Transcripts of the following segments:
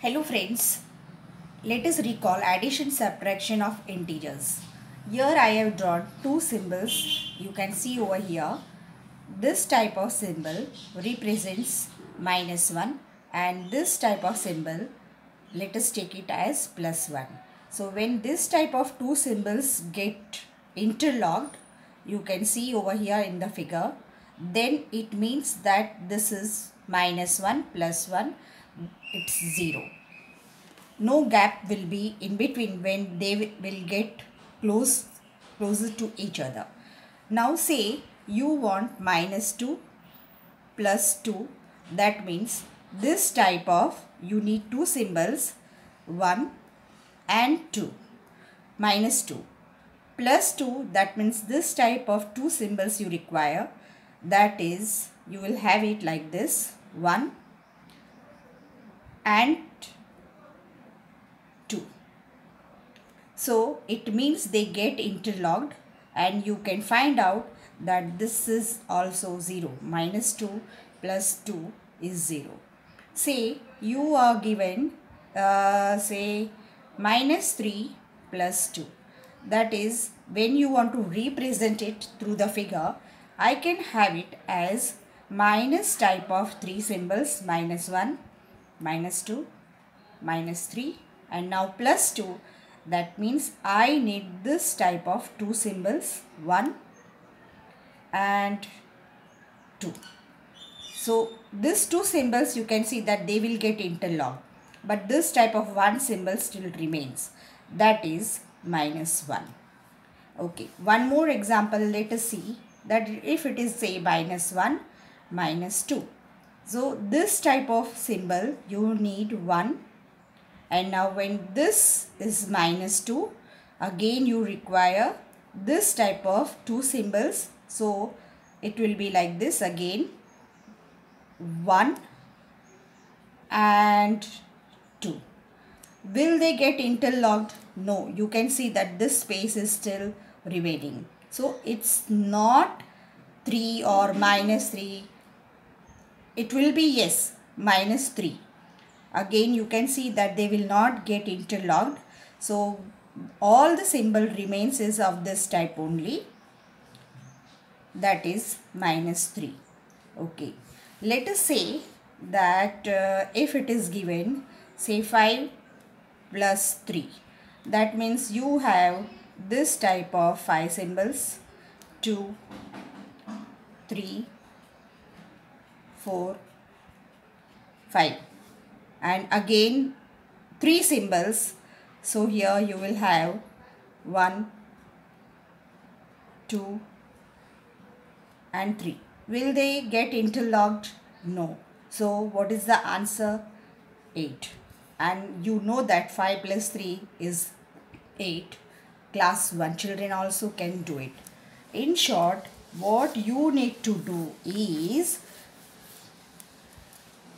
Hello friends, let us recall addition subtraction of integers. Here I have drawn two symbols you can see over here. This type of symbol represents minus 1 and this type of symbol let us take it as plus 1. So when this type of two symbols get interlocked you can see over here in the figure then it means that this is minus 1 plus 1 it's 0 no gap will be in between when they will get close closer to each other. Now say you want minus 2 plus 2 that means this type of you need two symbols 1 and 2 minus 2 plus 2 that means this type of two symbols you require. That is you will have it like this 1 and 2. So it means they get interlocked and you can find out that this is also 0. Minus 2 plus 2 is 0. Say you are given uh, say minus 3 plus 2. That is when you want to represent it through the figure I can have it as minus type of three symbols minus 1 minus 2 minus 3 and now plus 2 that means I need this type of two symbols 1 and 2 so these two symbols you can see that they will get interlocked. But this type of one symbol still remains. That is minus 1 okay one more example. Let us see that if it is say minus 1 minus 2 so this type of symbol you need 1 and now when this is minus 2 again you require this type of two symbols. So it will be like this again. 1 and 2 will they get interlocked? No you can see that this space is still remaining. So it's not 3 or minus 3 it will be yes minus 3 again you can see that they will not get interlocked. So all the symbol remains is of this type only. That is minus 3 okay. Let us say that uh, if it is given say 5 plus 3 that means you have this type of 5 symbols 2 3 4 5 and again three symbols. So here you will have 1 2 and 3 will they get interlocked? No. So what is the answer? 8 and you know that 5 plus 3 is 8 class 1 children also can do it. In short what you need to do is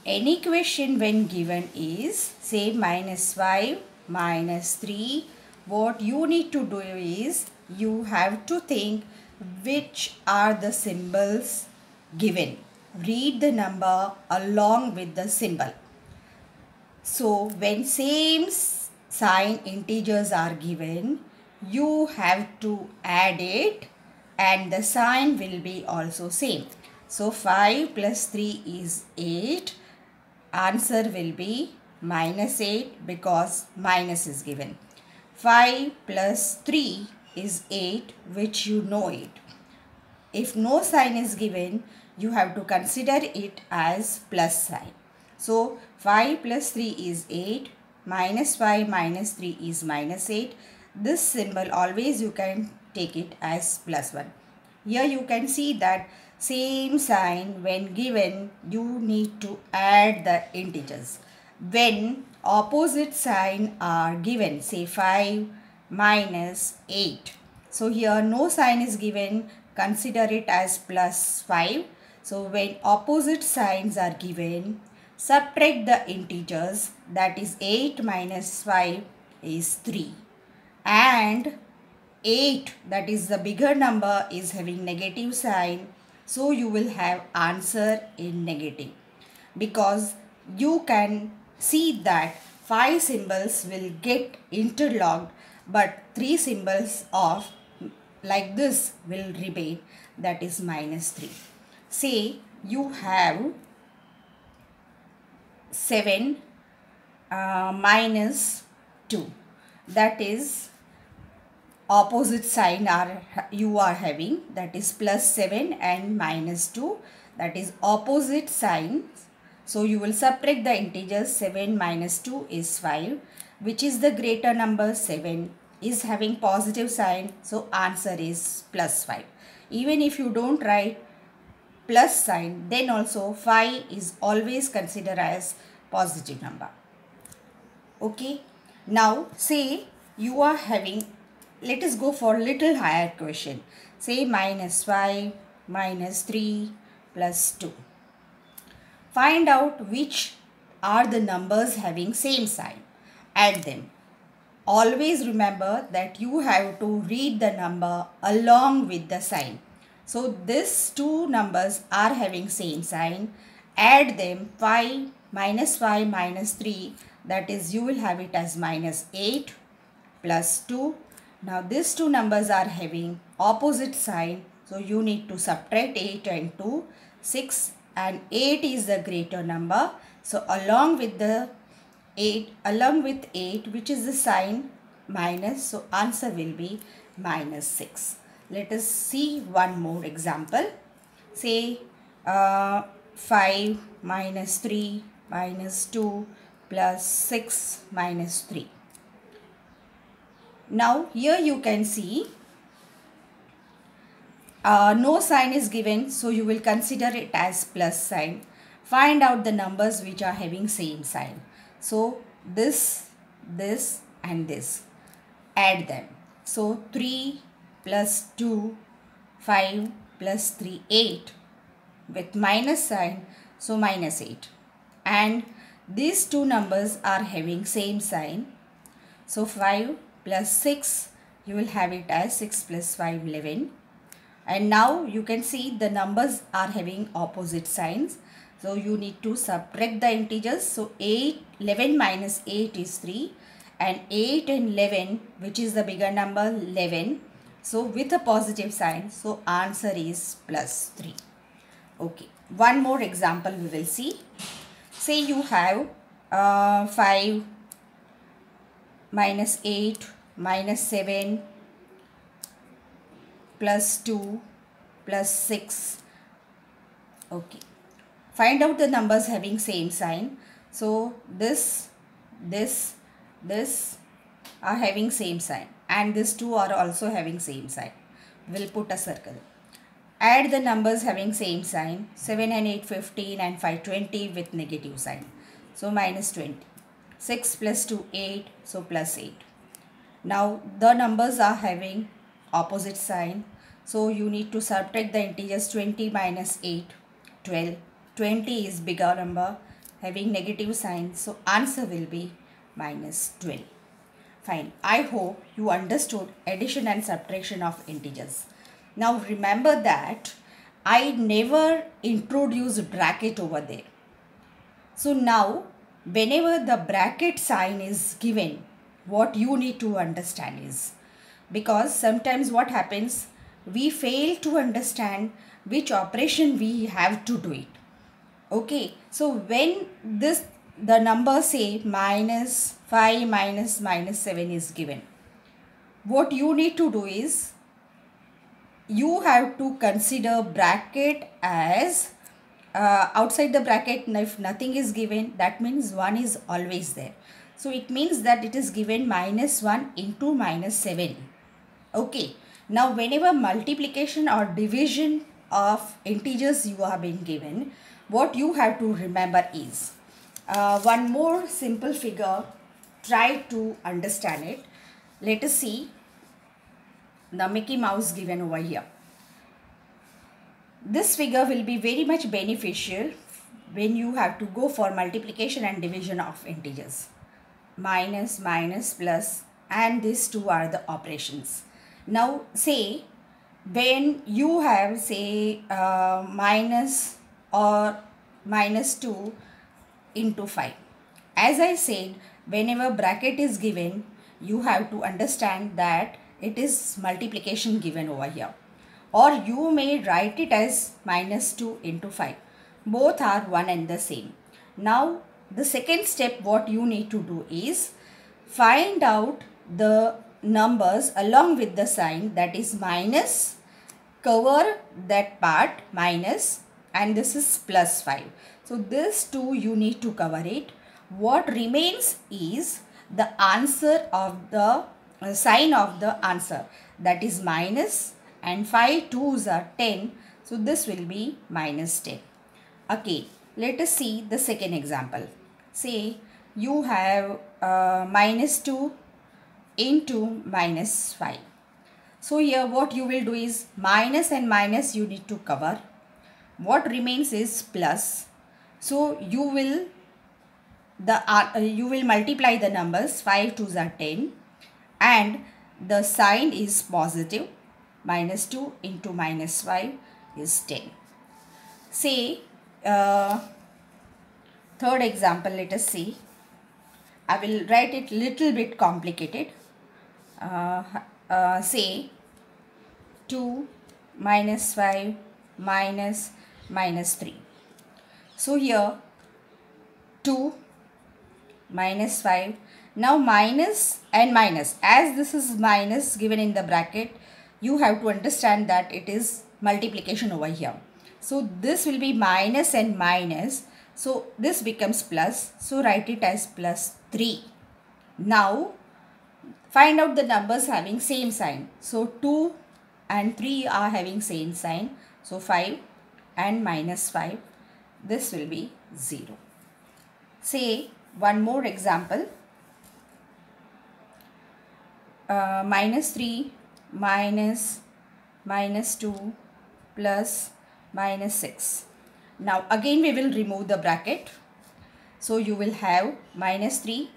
any question when given is say minus 5 minus 3 what you need to do is you have to think which are the symbols given. Read the number along with the symbol. So when same sign integers are given you have to add it and the sign will be also same. So 5 plus 3 is 8 answer will be minus 8 because minus is given. 5 plus 3 is 8 which you know it. If no sign is given, you have to consider it as plus sign. So 5 plus 3 is 8, minus 5 minus 3 is minus 8. This symbol always you can take it as plus 1. Here you can see that same sign when given you need to add the integers. When opposite sign are given say 5 minus 8. So here no sign is given consider it as plus 5. So when opposite signs are given subtract the integers that is 8 minus 5 is 3 and 8 that is the bigger number is having negative sign so you will have answer in negative. Because you can see that 5 symbols will get interlocked but 3 symbols of like this will remain. That is minus 3. Say you have 7 uh, minus 2 that is opposite sign are you are having that is plus 7 and minus 2 that is opposite signs so you will subtract the integers 7 minus 2 is 5 which is the greater number? 7 is having positive sign so answer is plus 5 even if you don't write plus sign then also 5 is always considered as positive number. Okay? Now say you are having let us go for little higher question. Say minus 5 minus 3 plus 2 find out which are the numbers having same sign. Add them. Always remember that you have to read the number along with the sign. So these two numbers are having same sign. Add them 5 minus 5 minus 3 that is you will have it as minus 8 plus 2. Now these two numbers are having opposite sign. So you need to subtract 8 and 2 6 and 8 is the greater number. So along with the 8 along with 8 which is the sign minus so answer will be minus 6. Let us see one more example. Say uh, 5 minus 3 minus 2 plus 6 minus 3. Now here you can see uh, no sign is given so you will consider it as plus sign. Find out the numbers which are having same sign. So this, this and this. Add them. So 3 plus 2, 5 plus 3, 8 with minus sign, so minus 8. And these two numbers are having same sign. So 5 plus 6, you will have it as 6 plus 5, 11. And now you can see the numbers are having opposite signs. So you need to subtract the integers. So 8, 11 minus 8 is 3 and 8 and 11 which is the bigger number 11 so with a positive sign, so answer is plus 3. Okay, one more example we will see. Say you have uh, 5 minus 8 minus 7 plus 2 plus 6. Okay, find out the numbers having same sign. So this, this, this are having same sign and these two are also having same sign. We'll put a circle. Add the numbers having same sign 7 and 8 15 and 5 20 with negative sign. So minus 20. 6 plus 2 8 so plus 8. Now the numbers are having opposite sign. So you need to subtract the integers 20 minus 8 12. 20 is bigger number having negative sign. So answer will be minus 12. Fine. I hope you understood addition and subtraction of integers. Now remember that I never introduced bracket over there. So now whenever the bracket sign is given, what you need to understand is because sometimes what happens we fail to understand which operation we have to do it. Okay, so when this the number say minus 5 minus minus 7 is given. What you need to do is you have to consider bracket as uh, outside the bracket if nothing is given that means 1 is always there. So it means that it is given minus 1 into minus 7. Okay. Now whenever multiplication or division of integers you have been given what you have to remember is uh, one more simple figure try to understand it let us see the Mickey Mouse given over here this figure will be very much beneficial when you have to go for multiplication and division of integers minus minus plus and these two are the operations now say when you have say uh, minus or minus 2 into 5. As I said whenever bracket is given, you have to understand that it is multiplication given over here. Or you may write it as minus 2 into 5. Both are one and the same. Now, the second step what you need to do is find out the numbers along with the sign that is minus cover that part minus and this is plus 5. So this two you need to cover it. What remains is the answer of the uh, sign of the answer that is minus and 5 2s are 10. So this will be minus 10. Okay, let us see the second example. Say you have uh, minus 2 into minus 5. So here what you will do is minus and minus you need to cover. What remains is plus. So you will the uh, you will multiply the numbers 5 2s are 10 and the sign is positive minus 2 into minus 5 is 10. Say uh, third example let us see. I will write it little bit complicated. Uh, uh, say 2 minus 5 minus minus 3. So here 2 minus 5. Now minus and minus as this is minus given in the bracket you have to understand that it is multiplication over here. So this will be minus and minus. So this becomes plus. So write it as plus 3. Now find out the numbers having same sign. So 2 and 3 are having same sign. So 5 and minus 5. This will be 0. Say one more example. Uh, minus 3 minus minus 2 plus minus 6. Now again we will remove the bracket. So you will have minus 3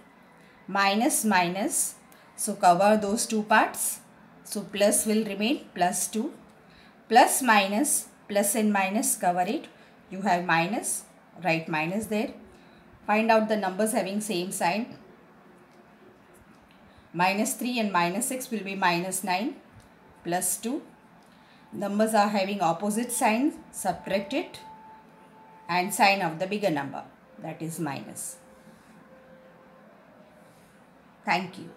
minus minus. So cover those two parts. So plus will remain plus 2 plus minus plus and minus cover it. You have minus write minus there. Find out the numbers having same sign. Minus 3 and minus 6 will be minus 9 plus 2. Numbers are having opposite signs, subtract it and sign of the bigger number that is minus. Thank you.